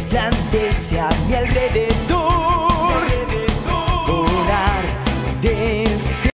resplandece a mi alrededor.